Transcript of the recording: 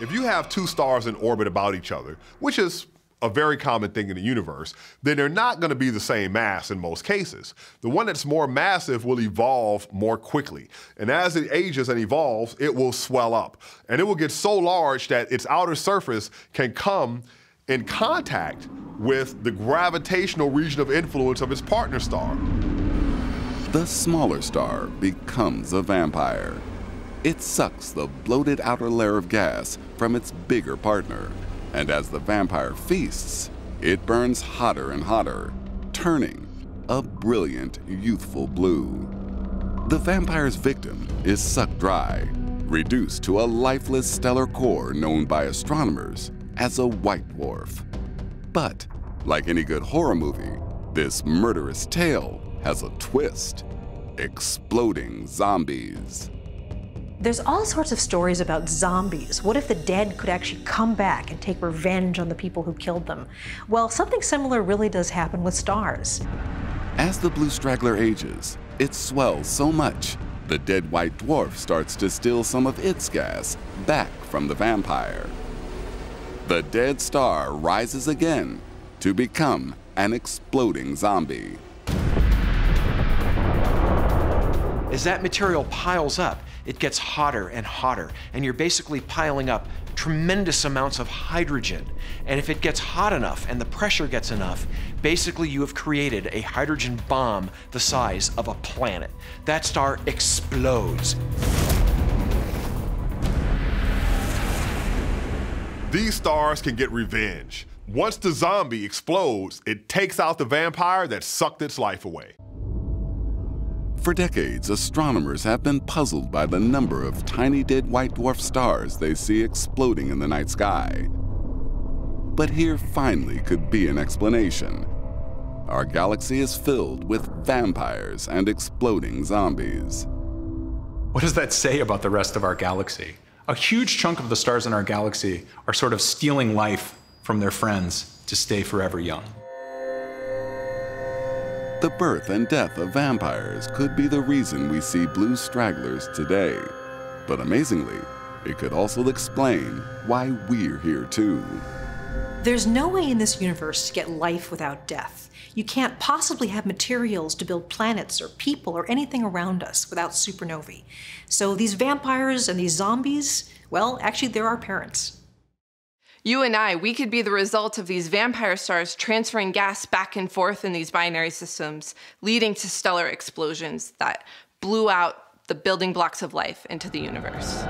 If you have two stars in orbit about each other, which is a very common thing in the universe, then they're not going to be the same mass in most cases. The one that's more massive will evolve more quickly. And as it ages and evolves, it will swell up. And it will get so large that its outer surface can come in contact with the gravitational region of influence of its partner star. The smaller star becomes a vampire. It sucks the bloated outer layer of gas from its bigger partner and as the vampire feasts, it burns hotter and hotter, turning a brilliant, youthful blue. The vampire's victim is sucked dry, reduced to a lifeless stellar core known by astronomers as a white dwarf. But, like any good horror movie, this murderous tale has a twist exploding zombies. There's all sorts of stories about zombies. What if the dead could actually come back and take revenge on the people who killed them? Well, something similar really does happen with stars. As the blue straggler ages, it swells so much, the dead white dwarf starts to steal some of its gas back from the vampire. The dead star rises again to become an exploding zombie. As that material piles up, it gets hotter and hotter, and you're basically piling up tremendous amounts of hydrogen. And if it gets hot enough and the pressure gets enough, basically you have created a hydrogen bomb the size of a planet. That star explodes. These stars can get revenge. Once the zombie explodes, it takes out the vampire that sucked its life away. For decades, astronomers have been puzzled by the number of tiny dead white dwarf stars they see exploding in the night sky. But here finally could be an explanation. Our galaxy is filled with vampires and exploding zombies. What does that say about the rest of our galaxy? A huge chunk of the stars in our galaxy are sort of stealing life from their friends to stay forever young. The birth and death of vampires could be the reason we see blue stragglers today. But amazingly, it could also explain why we're here too. There's no way in this universe to get life without death. You can't possibly have materials to build planets or people or anything around us without supernovae. So these vampires and these zombies, well, actually, they're our parents. You and I, we could be the result of these vampire stars transferring gas back and forth in these binary systems, leading to stellar explosions that blew out the building blocks of life into the universe.